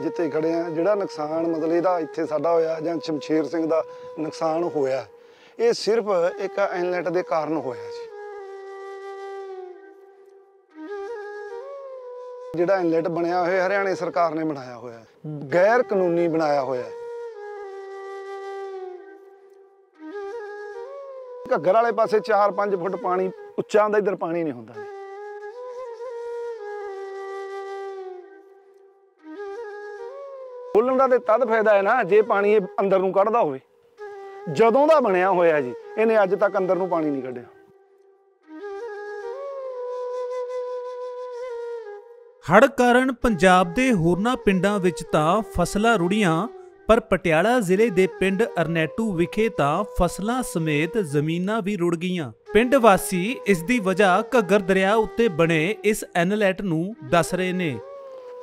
ਜਿੱਥੇ ਖੜੇ ਆ, ਜਿਹੜਾ ਨੁਕਸਾਨ ਮਤਲਬ ਇਹਦਾ ਇੱਥੇ ਸਾਡਾ ਹੋਇਆ ਜਾਂ ਸ਼ਮਸ਼ੇਰ ਸਿੰਘ ਦਾ ਨੁਕਸਾਨ ਹੋਇਆ, ਇਹ ਸਿਰਫ ਇੱਕ ਐਨਲੈਟ ਦੇ ਕਾਰਨ ਹੋਇਆ ਜੀ। ਜਿਹੜਾ ਐਨਲੈਟ ਬਣਿਆ ਹੋਇਆ, ਹਰਿਆਣੇ ਸਰਕਾਰ ਨੇ ਬਣਾਇਆ ਹੋਇਆ, ਗੈਰ ਕਾਨੂੰਨੀ ਬਣਾਇਆ ਹੋਇਆ। ਘੱਗਰ ਵਾਲੇ ਪਾਸੇ 4-5 ਫੁੱਟ ਪਾਣੀ, ਉੱਚਾ ਹੁੰਦਾ ਇਧਰ ਪਾਣੀ ਨਹੀਂ ਹੁੰਦਾ। ਜੀ ਬੋਲਣ ਦਾ ਤੇ ਤਦ ਫਾਇਦਾ ਹੈ ਨਾ ਜੇ ਪਾਣੀ ਇਹ ਅੰਦਰ ਨੂੰ ਕੱਢਦਾ ਹੋਵੇ। ਜਦੋਂ ਦਾ ਬਣਿਆ ਹੋਇਆ ਜੀ ਇਹਨੇ ਅੱਜ ਤੱਕ ਅੰਦਰ ਨੂੰ ਪਾਣੀ ਨਹੀਂ ਕੱਢਿਆ। ਹੜ੍ਹ ਕਾਰਨ ਪੰਜਾਬ ਦੇ ਹੋਰਨਾਂ ਪਿੰਡਾਂ ਵਿੱਚ ਤਾਂ ਫਸਲਾਂ ਰੁੜੀਆਂ ਪਰ ਪਟਿਆਲਾ ਜ਼ਿਲ੍ਹੇ ਦੇ ਪਿੰਡ ਅਰਨੈਟੂ ਵਿਖੇ ਤਾਂ ਫਸਲਾਂ ਸਮੇਤ ਜ਼ਮੀਨਾਂ ਵੀ ਰੁੜ ਗਈਆਂ। ਪਿੰਡ ਵਾਸੀ ਇਸ ਦੀ ਵਜ੍ਹਾ ਘੱਗਰ ਦਰਿਆ ਉੱਤੇ ਬਣੇ ਇਸ ਐਨਲੈਟ ਨੂੰ ਦੱਸ ਰਹੇ ਨੇ।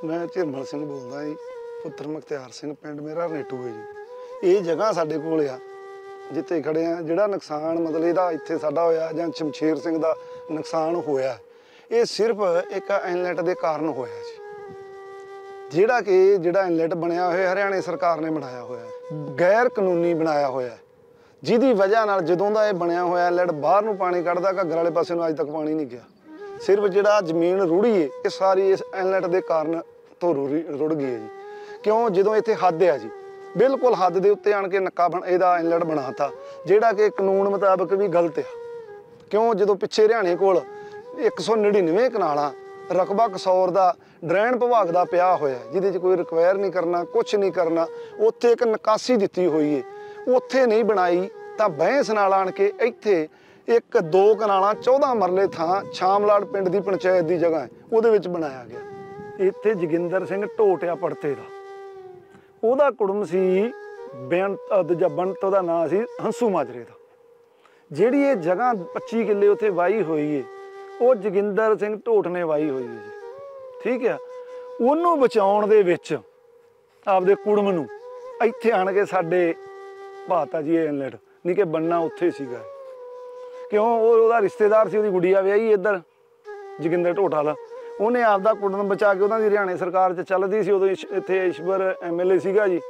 ਮੈਂ ਝਿਰਮਲ ਸਿੰਘ ਬੋਲਦਾ ਜੀ। ਪੁੱਤਰ ਮੁਖਤਿਆਰ ਸਿੰਘ ਪਿੰਡ ਮੇਰਾ ਰੇਟੂ ਹੈ ਜੀ। ਇਹ ਜਗ੍ਹਾ ਸਾਡੇ ਕੋਲ ਆ, ਜਿੱਥੇ ਖੜੇ ਆ, ਜਿਹੜਾ ਨੁਕਸਾਨ ਮਤਲਬ ਇਹਦਾ ਇੱਥੇ ਸਾਡਾ ਹੋਇਆ ਜਾਂ ਸ਼ਮਸ਼ੇਰ ਸਿੰਘ ਦਾ ਨੁਕਸਾਨ ਹੋਇਆ, ਇਹ ਸਿਰਫ ਇੱਕ ਐਨਲੈਟ ਦੇ ਕਾਰਨ ਹੋਇਆ ਜੀ। ਜਿਹੜਾ ਕਿ ਜਿਹੜਾ ਇਨਲੈਟ ਬਣਿਆ ਹੋਇਆ, ਹਰਿਆਣੇ ਸਰਕਾਰ ਨੇ ਬਣਾਇਆ ਹੋਇਆ, ਗੈਰ ਕਾਨੂੰਨੀ ਬਣਾਇਆ ਹੋਇਆ। ਜਿਹਦੀ ਵਜ੍ਹਾ ਨਾਲ ਜਦੋਂ ਦਾ ਇਹ ਬਣਿਆ ਹੋਇਆ ਇਨਲੈਟ, ਬਾਹਰ ਨੂੰ ਪਾਣੀ ਕੱਢਦਾ, ਘੱਗਰ ਵਾਲੇ ਪਾਸੇ ਨੂੰ ਅੱਜ ਤੱਕ ਪਾਣੀ ਨਹੀਂ ਗਿਆ। ਸਿਰਫ ਜਿਹੜਾ ਜ਼ਮੀਨ ਰੁੜੀ ਏ, ਇਹ ਸਾਰੀ ਇਸ ਇਨਲੈਟ ਦੇ ਕਾਰਨ ਤੋਂ ਰੁੜੀ- ਰੁੜ ਗਈ ਹੈ ਜੀ। ਕਿਉਂ? ਜਦੋਂ ਇੱਥੇ ਹੱਦ ਆ ਜੀ। ਬਿਲਕੁਲ ਹੱਦ ਦੇ ਉੱਤੇ ਆਣ ਕੇ ਨੱਕਾ ਬਣ ਇਹਦਾ ਇਨਲੈਟ ਬਣਾਤਾ। ਜਿਹੜਾ ਕਿ ਕਾਨੂੰਨ ਮੁਤਾਬਕ ਵੀ ਗਲਤ ਆ। ਕਿਉਂ? ਜਦੋਂ ਪਿੱਛੇ ਹਰਿਆਣੇ ਕੋਲ 199 ਕਨਾਲਾਂ, ਰਕਬਾ ਕਸੌਰ ਦਾ ਡਰੇਨ ਵਿਭਾਗ ਦਾ ਪਿਆ ਹੋਇਆ, ਜਿਹਦੇ 'ਚ ਕੋਈ ਰਿਕਵਾਇਰ ਨਹੀਂ ਕਰਨਾ ਕੁਝ ਨਹੀਂ ਕਰਨਾ, ਉੱਥੇ ਇੱਕ ਨਿਕਾਸੀ ਦਿੱਤੀ ਹੋਈ ਏ। ਉੱਥੇ ਨਹੀਂ ਬਣਾਈ, ਤਾਂ ਬਹਿਸ ਨਾਲ ਆਣ ਕੇ ਇੱਥੇ ਇੱਕ ਦੋ ਕਨਾਲਾਂ 14 ਮਰਲੇ ਥਾਂ ਛਾਮਲਾੜ ਪਿੰਡ ਦੀ ਪੰਚਾਇਤ ਦੀ ਜਗ੍ਹਾ ਹੈ, ਉਹਦੇ ਵਿੱਚ ਬਣਾਇਆ ਗਿਆ। ਇੱਥੇ ਜੋਗਿੰਦਰ ਸਿੰਘ ਢੋਟਿਆ ਪੜਤੇ ਦਾ। ਉਹਦਾ ਕੁੜਮ ਸੀ ਬੇਅੰਤ ਜਾਂ ਦੂਜਾ ਬੰਤ ਉਹਦਾ ਨਾਂ ਸੀ ਹੰਸੂ ਮਾਜਰੇ ਦਾ। ਜਿਹੜੀ ਇਹ ਜਗ੍ਹਾ 25 ਕਿੱਲੇ ਉੱਥੇ ਵਾਈ ਹੋਈ ਏ, ਉਹ ਜੋਗਿੰਦਰ ਸਿੰਘ ਢੋਟ ਨੇ ਵਾਈ ਹੋਈ ਹੈ ਜੀ। ਠੀਕ ਆ? ਉਹਨੂੰ ਬਚਾਉਣ ਦੇ ਵਿੱਚ ਆਪਦੇ ਕੁੜਮ ਨੂੰ ਇੱਥੇ ਆਣ ਕੇ ਸਾਡੇ ਭਾਤਾ ਜੀ ਇਹ ਇਨਲੈਟ ਨਹੀਂ ਕਿ ਬੰਨਾ ਉੱਥੇ ਸੀਗਾ। ਕਿਉਂ? ਉਹ ਉਹਦਾ ਰਿਸ਼ਤੇਦਾਰ ਸੀ, ਉਹਦੀ ਗੁੜੀਆ ਵਿਆਹੀ ਇੱਧਰ, ਜੋਗਿੰਦਰ ਢੋਟ ਵਾਲਾ। ਉਹਨੇ ਆਪਦਾ ਕੁੜਨ ਬਚਾ ਕੇ ਉਹਨਾਂ ਦੀ ਹਰਿਆਣੇ ਸਰਕਾਰ 'ਚ ਚੱਲਦੀ ਸੀ, ਉਦੋਂ ਇਸ਼- ਇੱਥੇ ਈਸ਼ਵਰ ਐਮਐਲਏ ਸੀਗਾ ਜੀ।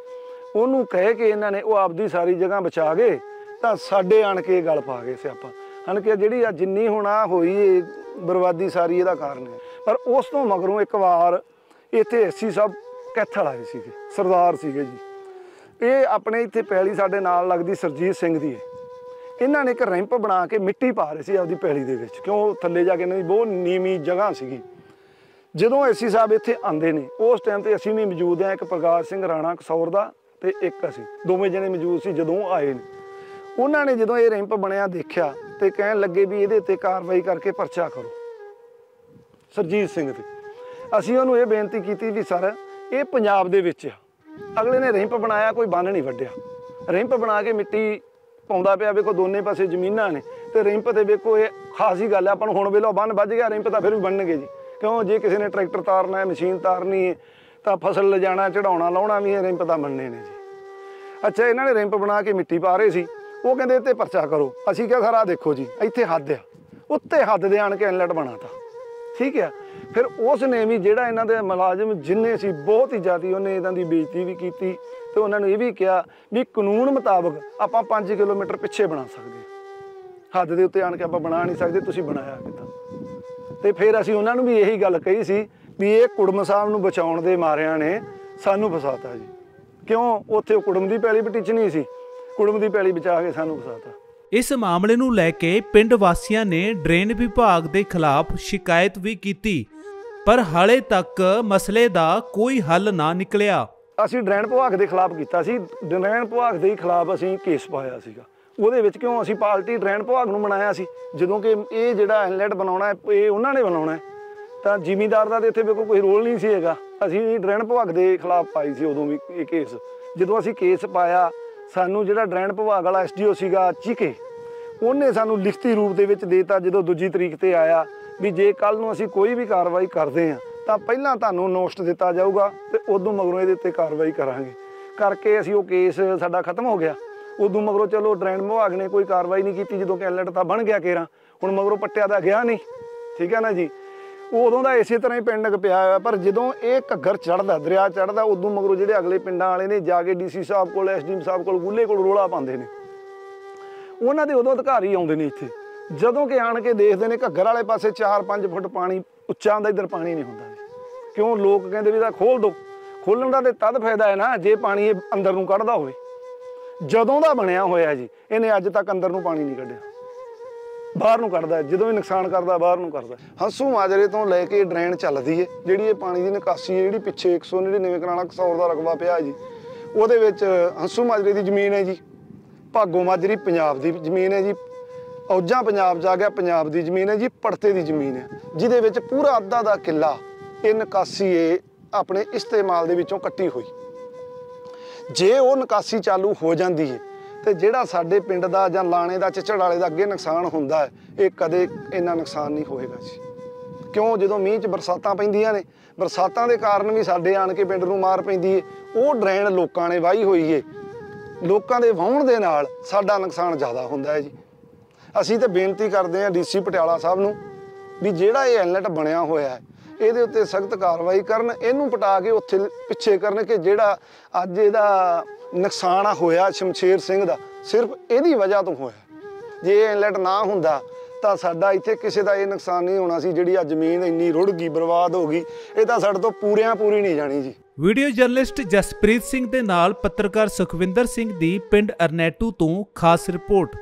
ਉਹਨੂੰ ਕਹਿ ਕੇ ਇਹਨਾਂ ਨੇ ਉਹ ਆਪਦੀ ਸਾਰੀ ਜਗ੍ਹਾ ਬਚਾ ਗਏ, ਤਾਂ ਸਾਡੇ ਆਣ ਕੇ ਗੱਲ ਪਾ ਗਏ ਸਿਆਪਾ। ਹਨ ਕਿ ਜਿਹੜੀ ਆ ਜਿੰਨੀ ਹੁਣ ਆ ਹੋਈ ਏ, ਬਰਬਾਦੀ ਸਾਰੀ ਇਹਦਾ ਕਾਰਨ ਹੈ। ਪਰ ਉਸ ਤੋਂ ਮਗਰੋਂ ਇੱਕ ਵਾਰ ਇੱਥੇ ਐਸੀ ਸਾਹਿਬ ਕੈਥਲ ਆਏ ਸੀਗੇ, ਸਰਦਾਰ ਸੀਗੇ ਜੀ। ਇਹ ਆਪਣੇ ਇੱਥੇ ਪੈਲੀ ਸਾਡੇ ਨਾਲ ਲੱਗਦੀ ਸਰਜੀਤ ਸਿੰਘ ਦੀ ਹੈ ਇਹਨਾਂ ਨੇ ਇੱਕ ਰੈਂਪ ਬਣਾ ਕੇ ਮਿੱਟੀ ਪਾ ਰਹੇ ਸੀ ਆਪਦੀ ਪੈਲੀ ਦੇ ਵਿੱਚ। ਕਿਉਂ? ਥੱਲੇ ਜਾ ਕੇ ਇਹਨਾਂ ਦੀ ਬਹੁਤ ਨੀਵੀਂ ਜਗ੍ਹਾ ਸੀਗੀ। ਜਦੋਂ ਐਸੀ ਸਾਹਿਬ ਇੱਥੇ ਆਂਦੇ ਨੇ, ਉਸ ਟਾਈਮ ਤੇ ਅਸੀਂ ਵੀ ਮੌਜੂਦ ਆ ਇੱਕ ਪ੍ਰਕਾਸ਼ ਸਿੰਘ ਰਾਣਾ ਕਸੌਰ ਦਾ ਤੇ ਇੱਕ ਅਸੀਂ, ਦੋਵੇਂ ਜਣੇ ਮੌਜੂਦ ਸੀ ਜਦੋਂ ਆਏ ਨੇ। ਉਹਨਾਂ ਨੇ ਜਦੋਂ ਇਹ ਰੈਂਪ ਬਣਿਆ ਦੇਖਿਆ ਤੇ ਕਹਿਣ ਲੱਗੇ ਵੀ ਇਹਦੇ ਤੇ ਕਾਰਵਾਈ ਕਰਕੇ ਪਰਚਾ ਕਰੋ। ਸਰਜੀਤ ਸਿੰਘ ਤੇ। ਅਸੀਂ ਉਹਨੂੰ ਇਹ ਬੇਨਤੀ ਕੀਤੀ ਵੀ ਸਰ, ਇਹ ਪੰਜਾਬ ਦੇ ਵਿੱਚ ਆ। ਅਗਲੇ ਨੇ ਰੈਂਪ ਬਣਾਇਆ, ਕੋਈ ਬੰਨ ਨਹੀਂ ਵੱਢਿਆ। ਰੈਂਪ ਬਣਾ ਕੇ ਮਿੱਟੀ ਪਾਉਂਦਾ ਪਿਆ, ਵੇਖੋ ਦੋਨੇ ਪਾਸੇ ਜ਼ਮੀਨਾਂ ਨੇ ਤੇ ਰੈਂਪ ਤੇ ਵੇਖੋ ਇਹ ਖਾਸ ਹੀ ਗੱਲ ਹੈ ਆਪਾਂ ਨੂੰ ਹੁਣ ਵੇਲੋ ਬੰਨ ਵੱਜ ਗਿਆ, ਰੈਂਪ ਤਾਂ ਫਿਰ ਵੀ ਬਣਨਗੇ ਜੀ। ਕਿਉਂ ਜੇ ਕਿਸੇ ਨੇ ਟਰੈਕਟਰ ਤਾਰਨਾ ਹੈ, ਮਸ਼ੀਨ ਤਾਰਨੀ ਹੈ, ਤਾਂ ਫਸਲ ਲਿਜਾਣਾ ਚੜਾਉਣਾ ਲਾਉਣਾ ਵੀ ਇਹ ਰਿੰਪ ਤਾਂ ਬਣਨੇ ਨੇ ਜੀ। ਅੱਛਾ, ਇਹਨਾਂ ਨੇ ਰਿੰਪ ਬਣਾ ਕੇ ਮਿੱਟੀ ਪਾ ਰਹੇ ਸੀ। ਉਹ ਕਹਿੰਦੇ ਇੱਥੇ ਪਰਚਾ ਕਰੋ। ਅਸੀਂ ਕਿਹਾ ਸਾਰਾ ਆਹ ਦੇਖੋ ਜੀ, ਇੱਥੇ ਹੱਦ ਆ। ਉੱਤੇ ਹੱਦ ਦੇ ਆਣ ਕੇ ਇਨਲੈਟ ਬਣਾਤਾ ਠੀਕ ਆ? ਫਿਰ ਉਸ ਨੇ ਵੀ ਜਿਹੜਾ ਇਹਨਾਂ ਦੇ ਮੁਲਾਜ਼ਮ ਜਿੰਨੇ ਸੀ, ਬਹੁਤ ਹੀ ਜ਼ਿਆਦੀ ਉਹਨੇ ਇਹਨਾਂ ਦੀ ਬੇਇੱਜ਼ਤੀ ਵੀ ਕੀਤੀ ਤੇ ਉਹਨਾਂ ਨੂੰ ਇਹ ਵੀ ਕਿਹਾ ਵੀ ਕਾਨੂੰਨ ਮੁਤਾਬਕ ਆਪਾਂ 5 ਕਿਲੋਮੀਟਰ ਪਿੱਛੇ ਬਣਾ ਸਕਦੇ ਹੱਦ ਦੇ ਉੱਤੇ ਆਣ ਕੇ ਆਪਾਂ ਬਣਾ ਨਹੀਂ ਸਕਦੇ, ਤੁਸੀਂ ਬਣਾਇਆ ਕਿੱਦਾਂ? ਤੇ ਫਿਰ ਅਸੀਂ ਉਹਨਾਂ ਨੂੰ ਵੀ ਇਹੀ ਗੱਲ ਕਹੀ ਸੀ ਵੀ ਇਹ ਕੁੜਮ ਸਾਹਿਬ ਨੂੰ ਬਚਾਉਣ ਦੇ ਮਾਰਿਆਂ ਨੇ ਸਾਨੂੰ ਫਸਾਤਾ ਜੀ। ਕਿਉਂ? ਉੱਥੇ ਕੁੜਮ ਦੀ ਪੈਲੀ ਬਟਿਚਣੀ ਸੀ। ਕੁੜਮ ਦੀ ਪੈਲੀ ਬਚਾ ਕੇ ਸਾਨੂੰ ਫਸਾਤਾ। ਇਸ ਮਾਮਲੇ ਨੂੰ ਲੈ ਕੇ ਪਿੰਡ ਵਾਸੀਆਂ ਨੇ ਡਰੇਨ ਵਿਭਾਗ ਦੇ ਖਿਲਾਫ ਸ਼ਿਕਾਇਤ ਵੀ ਕੀਤੀ ਪਰ ਹਾਲੇ ਤੱਕ ਮਸਲੇ ਦਾ ਕੋਈ ਹੱਲ ਨਾ ਨਿਕਲਿਆ। ਅਸੀਂ ਡਰੇਨ ਵਿਭਾਗ ਦੇ ਖਿਲਾਫ ਕੀਤਾ ਸੀ। ਡਰੇਨ ਵਿਭਾਗ ਦੇ ਖਿਲਾਫ ਅਸੀਂ ਕੇਸ ਪਾਇਆ ਸੀਗਾ। ਉਹਦੇ ਵਿੱਚ ਕਿਉਂ ਅਸੀਂ ਪਾਰਟੀ ਡਰੇਨ ਵਿਭਾਗ ਨੂੰ ਬਣਾਇਆ ਸੀ? ਜਦੋਂ ਕਿ ਇਹ ਜਿਹੜਾ ਇਨਲੈਟ ਬਣਾਉਣਾ ਇਹ ਉਹਨਾਂ ਨੇ ਬਣਾਉਣਾ ਤਾਂ ਜ਼ਿਮੀਂਦਾਰ ਦਾ ਤੇ ਇੱਥੇ ਬਿਲਕੁਲ ਕੋਈ ਰੋਲ ਨਹੀਂ ਸੀ ਹੈਗਾ। ਅਸੀਂ ਡਰੇਨ ਵਿਭਾਗ ਦੇ ਖਿਲਾਫ ਪਾਈ ਸੀ ਉਦੋਂ ਵੀ ਇਹ ਕੇਸ ਜਦੋਂ ਅਸੀਂ ਕੇਸ ਪਾਇਆ, ਸਾਨੂੰ ਜਿਹੜਾ ਡਰੇਨ ਵਿਭਾਗ ਵਾਲਾ ਐਸਡੀਓ ਸੀਗਾ ਚੀਕੇ, ਉਹਨੇ ਸਾਨੂੰ ਲਿਖਤੀ ਰੂਪ ਦੇ ਵਿੱਚ ਦੇਤਾ ਜਦੋਂ ਦੂਜੀ ਤਰੀਕ ਤੇ ਆਇਆ ਵੀ ਜੇ ਕੱਲ ਨੂੰ ਅਸੀਂ ਕੋਈ ਵੀ ਕਾਰਵਾਈ ਕਰਦੇ ਹਾਂ, ਤਾਂ ਪਹਿਲਾਂ ਤੁਹਾਨੂੰ ਨੋਟਿਸ ਦਿੱਤਾ ਜਾਊਗਾ ਤੇ ਉਦੋਂ ਮਗਰੋਂ ਇਹਦੇ ਉੱਤੇ ਕਾਰਵਾਈ ਕਰਾਂਗੇ। ਕਰਕੇ ਅਸੀਂ ਉਹ ਕੇਸ ਸਾਡਾ ਖਤਮ ਹੋ ਗਿਆ। ਉਦੋਂ ਮਗਰੋਂ ਚਲੋ ਡਰੇਨ ਵਿਭਾਗ ਨੇ ਕੋਈ ਕਾਰਵਾਈ ਨਹੀਂ ਕੀਤੀ, ਜਦੋਂ ਕਿ ਐਲਰਟ ਤਾਂ ਬਣ ਗਿਆ ਕੇਰਾ। ਹੁਣ ਮਗਰੋਂ ਪੱਟਿਆ ਦਾ ਗਿਆ ਨਹੀਂ। ਠੀਕ ਹੈ ਨਾ ਜੀ? ਉਹ ਉਦੋਂ ਦਾ ਇਸੇ ਤਰ੍ਹਾਂ ਹੀ ਪਿੰਡ ਪਿਆ ਹੋਇਆ, ਪਰ ਜਦੋਂ ਇਹ ਘੱਗਰ ਚੜਦਾ ਦਰਿਆ ਚੜਦਾ ਉਦੋਂ ਮਗਰੋਂ ਜਿਹੜੇ ਅਗਲੇ ਪਿੰਡਾਂ ਵਾਲੇ ਨੇ, ਜਾ ਕੇ ਡੀਸੀ ਸਾਹਿਬ ਕੋਲ ਐਸਡੀਐਮ ਸਾਹਿਬ ਕੋਲ, ਗੁੱਲੇ ਕੋਲ ਰੋਲਾ ਪਾਉਂਦੇ ਨੇ। ਉਹਨਾਂ ਦੇ ਉਦੋਂ ਅਧਿਕਾਰੀ ਆਉਂਦੇ ਨੇ ਇੱਥੇ। ਜਦੋਂ ਕਿ ਆਣ ਕੇ ਦੇਖਦੇ ਨੇ ਘੱਗਰ ਵਾਲੇ ਪਾਸੇ 4-5 ਫੁੱਟ ਪਾਣੀ, ਉੱਚਾ ਹੁੰਦਾ ਇੱਧਰ ਪਾਣੀ ਨਹੀਂ ਹੁੰਦਾ। ਕਿਉਂ? ਲੋਕ ਕਹਿੰਦੇ ਵੀ ਇਹਦਾ ਖੋਲ ਦੋ। ਖੋਲਣ ਦਾ ਤੇ ਤਦ ਫਾਇਦਾ ਹੈ ਨਾ, ਜੇ ਪਾਣੀ ਇਹ ਅੰਦਰ ਨੂੰ ਕੱਢਦਾ ਹੋਵੇ। ਜਦੋਂ ਦਾ ਬਣਿਆ ਹੋਇਆ ਜੀ, ਇਹਨੇ ਅੱਜ ਤੱਕ ਅੰਦਰ ਨੂੰ ਪਾਣੀ ਨਹੀਂ ਕੱਢਿਆ। ਬਾਹਰ ਨੂੰ ਕੱਢਦਾ, ਜਦੋਂ ਵੀ ਨੁਕਸਾਨ ਕਰਦਾ, ਬਾਹਰ ਨੂੰ ਕਰਦਾ। ਹੰਸੂ ਮਾਜਰੇ ਤੋਂ ਲੈ ਕੇ ਡਰੇਨ ਚੱਲਦੀ ਏ, ਜਿਹੜੀ ਇਹ ਪਾਣੀ ਦੀ ਨਿਕਾਸੀ ਹੈ ਜਿਹੜੀ ਪਿੱਛੇ 199 ਕਰਾਣਾ ਕਸੌਰ ਦਾ ਰਕਬਾ ਪਿਆ ਜੀ। ਉਹਦੇ ਵਿੱਚ ਹੰਸੂ ਮਾਜਰੇ ਦੀ ਜ਼ਮੀਨ ਹੈ ਜੀ, ਭਾਗੋ ਮਾਜਰੀ ਪੰਜਾਬ ਦੀ ਜ਼ਮੀਨ ਹੈ ਜੀ, ਔਜਾਂ ਪੰਜਾਬ ਜਾ ਗਿਆ, ਪੰਜਾਬ ਦੀ ਜ਼ਮੀਨ ਹੈ ਜੀ, ਪੜਤੇ ਦੀ ਜ਼ਮੀਨ ਹੈ ਜਿਹਦੇ ਵਿੱਚ ਪੂਰਾ ਅੱਧਾ ਦਾ ਕਿੱਲਾ ਇਹ ਨਿਕਾਸੀ ਏ ਆਪਣੇ ਇਸਤੇਮਾਲ ਦੇ ਵਿੱਚੋਂ ਕੱਟੀ ਹੋਈ। ਜੇ ਉਹ ਨਿਕਾਸੀ ਚਾਲੂ ਹੋ ਜਾਂਦੀ ਹੈ, ਤੇ ਜਿਹੜਾ ਸਾਡੇ ਪਿੰਡ ਦਾ ਜਾਂ ਲਾਣੇ ਦਾ ਚਿੱਚੜ ਵਾਲੇ ਦਾ ਅੱਗੇ ਨੁਕਸਾਨ ਹੁੰਦਾ ਹੈ, ਇਹ ਕਦੇ ਇੰਨਾ ਨੁਕਸਾਨ ਨਹੀਂ ਹੋਏਗਾ ਜੀ। ਕਿਉਂ? ਜਦੋਂ ਮੀਂਹ 'ਚ ਬਰਸਾਤਾਂ ਪੈਂਦੀਆਂ ਨੇ, ਬਰਸਾਤਾਂ ਦੇ ਕਾਰਨ ਵੀ ਸਾਡੇ ਆਣ ਕੇ ਪਿੰਡ ਨੂੰ ਮਾਰ ਪੈਂਦੀ ਏ ਉਹ ਡਰੇਨ ਲੋਕਾਂ ਨੇ ਵਾਹੀ ਹੋਈ ਏ। ਲੋਕਾਂ ਦੇ ਵਾਹੁਣ ਦੇ ਨਾਲ ਸਾਡਾ ਨੁਕਸਾਨ ਜ਼ਿਆਦਾ ਹੁੰਦਾ ਹੈ ਜੀ। ਅਸੀਂ ਤਾਂ ਬੇਨਤੀ ਕਰਦੇ ਹਾਂ ਡੀਸੀ ਪਟਿਆਲਾ ਸਾਹਿਬ ਨੂੰ ਵੀ ਜਿਹੜਾ ਇਹ ਇਨਲੈਟ ਬਣਿਆ ਹੋਇਆ ਹੈ ਇਹਦੇ ਉੱਤੇ ਸਖਤ ਕਾਰਵਾਈ ਕਰਨ, ਇਹਨੂੰ ਪਟਾ ਕੇ ਉੱਥੇ ਪਿੱਛੇ ਕਰਨ ਕਿ ਜਿਹੜਾ ਅੱਜ ਇਹਦਾ ਨੁਕਸਾਨ ਆ ਹੋਇਆ ਸ਼ਮਸ਼ੇਰ ਸਿੰਘ ਦਾ, ਸਿਰਫ ਇਹਦੀ ਵਜ੍ਹਾ ਤੋਂ ਹੋਇਆ। ਜੇ ਇਹ ਇਨਲੈਟ ਨਾ ਹੁੰਦਾ, ਤਾਂ ਸਾਡਾ ਇੱਥੇ ਕਿਸੇ ਦਾ ਇਹ ਨੁਕਸਾਨ ਨਹੀਂ ਹੋਣਾ ਸੀ, ਜਿਹੜੀ ਆ ਜ਼ਮੀਨ ਇੰਨੀ ਰੁੜ ਗਈ, ਬਰਬਾਦ ਹੋ ਗਈ, ਇਹ ਤਾਂ ਸਾਡੇ ਤੋਂ ਪੂਰਿਆਂ ਪੂਰੀ ਨਹੀਂ ਜਾਣੀ ਜੀ। ਵੀਡੀਓ ਜਰਨਲਿਸਟ ਜਸਪ੍ਰੀਤ ਸਿੰਘ ਦੇ ਨਾਲ ਪੱਤਰਕਾਰ ਸੁਖਵਿੰਦਰ ਸਿੰਘ ਦੀ ਪਿੰਡ ਅਰਨੈਟੂ ਤੋਂ ਖਾਸ ਰਿਪੋਰਟ।